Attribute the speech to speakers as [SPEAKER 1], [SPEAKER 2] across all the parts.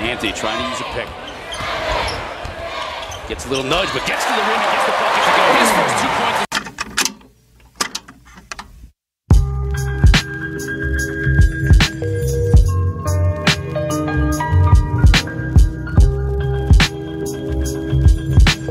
[SPEAKER 1] Anthony trying to use a pick. Gets a little nudge, but gets to the rim and gets the bucket to go. His mm. first two points.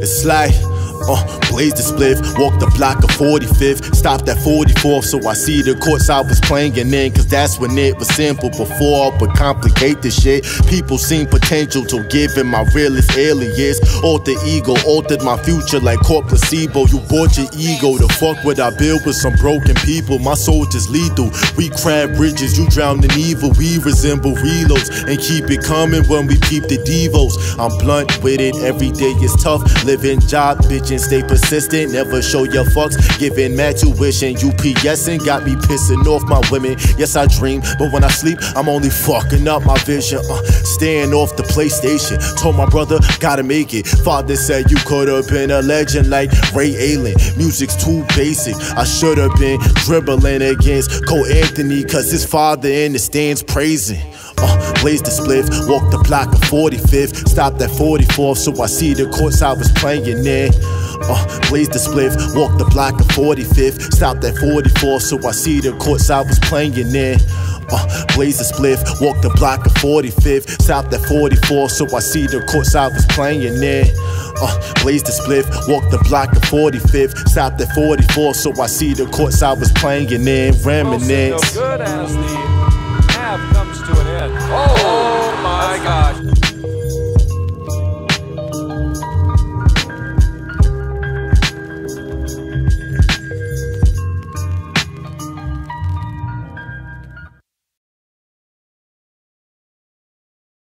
[SPEAKER 2] It's like, uh, blaze the spliff, walk the block of 45th, stopped at 44th, so I see the courts I was playing in, cause that's when it was simple before, but complicate the shit. People seen potential to give giving my realest alias. Alter ego, altered my future like caught placebo. You bought your ego to fuck what I build with some broken people. My soldiers lethal. We crab bridges, you drown in evil. We resemble reloads and keep it coming when we keep the devos. I'm blunt with it, every day is tough. Living job, bitchin', stay persistent, never show your fucks. Giving mad tuition, UPSing got me pissing off my women. Yes, I dream, but when I sleep, I'm only fucking up my vision. Uh, staying off the PlayStation. Told my brother, gotta make it. Father said you could've been a legend like Ray Allen. Music's too basic. I should've been dribbling against Cole Anthony, cause his father in the stands praising. Uh, blaze the spliff, walk the block of 45th, stopped at 44th, so I see the courts I was playing in. Uh, blaze the spliff, walk the block of 45th, stopped at 44th, so I see the courts I was playing in. Uh, blaze the spliff, walk the block of 45th, stopped at 44th, so I see the courts I was playing in. Uh, blaze the spliff, walk the block of 45th, stopped at 44th, so I see the courts I was playing in. Reminisce.